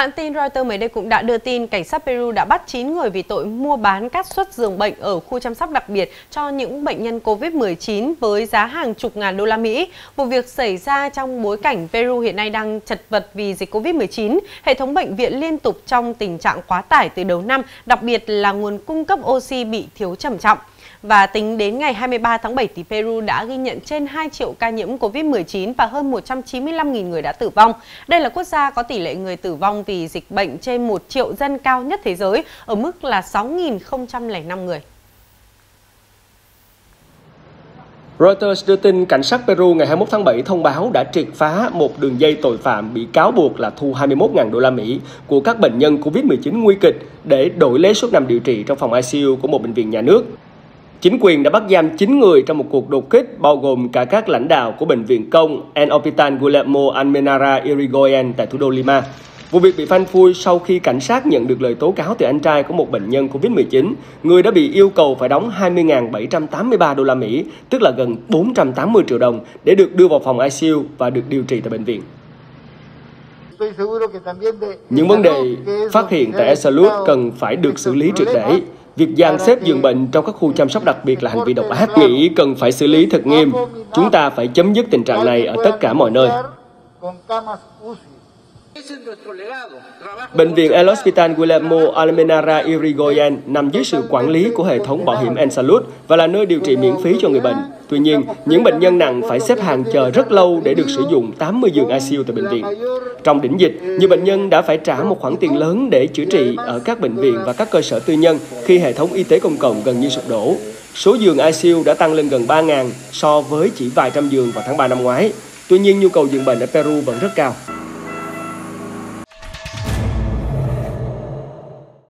Hãng tin Reuters mới đây cũng đã đưa tin cảnh sát Peru đã bắt 9 người vì tội mua bán các suất giường bệnh ở khu chăm sóc đặc biệt cho những bệnh nhân COVID-19 với giá hàng chục ngàn đô la Mỹ. Vụ việc xảy ra trong bối cảnh Peru hiện nay đang chật vật vì dịch COVID-19. Hệ thống bệnh viện liên tục trong tình trạng quá tải từ đầu năm, đặc biệt là nguồn cung cấp oxy bị thiếu trầm trọng. Và tính đến ngày 23 tháng 7 thì Peru đã ghi nhận trên 2 triệu ca nhiễm COVID-19 và hơn 195.000 người đã tử vong. Đây là quốc gia có tỷ lệ người tử vong vì dịch bệnh trên 1 triệu dân cao nhất thế giới, ở mức là 6.005 người. Reuters đưa tin cảnh sát Peru ngày 21 tháng 7 thông báo đã triệt phá một đường dây tội phạm bị cáo buộc là thu 21.000 đô la Mỹ của các bệnh nhân COVID-19 nguy kịch để đổi lấy suất nằm điều trị trong phòng ICU của một bệnh viện nhà nước. Chính quyền đã bắt giam 9 người trong một cuộc đột kích bao gồm cả các lãnh đạo của bệnh viện công El Hospital Guillermo Almenara Irigoyen tại thủ đô Lima. Vụ việc bị phanh phui sau khi cảnh sát nhận được lời tố cáo từ anh trai của một bệnh nhân COVID-19, người đã bị yêu cầu phải đóng 20.783 đô la Mỹ, tức là gần 480 triệu đồng để được đưa vào phòng ICU và được điều trị tại bệnh viện. Những vấn đề phát hiện tại Esalud cần phải được xử lý triệt để. Việc dàn xếp giường bệnh trong các khu chăm sóc đặc biệt là hành vi độc ác, nghĩ cần phải xử lý thật nghiêm. Chúng ta phải chấm dứt tình trạng này ở tất cả mọi nơi. Bệnh viện El Hospital Guillermo Almenara Irigoyen nằm dưới sự quản lý của hệ thống bảo hiểm Ensalud và là nơi điều trị miễn phí cho người bệnh. Tuy nhiên, những bệnh nhân nặng phải xếp hàng chờ rất lâu để được sử dụng 80 giường ICU tại bệnh viện. Trong đỉnh dịch, nhiều bệnh nhân đã phải trả một khoản tiền lớn để chữa trị ở các bệnh viện và các cơ sở tư nhân khi hệ thống y tế công cộng gần như sụp đổ. Số giường ICU đã tăng lên gần 3.000 so với chỉ vài trăm giường vào tháng 3 năm ngoái. Tuy nhiên, nhu cầu giường bệnh ở Peru vẫn rất cao.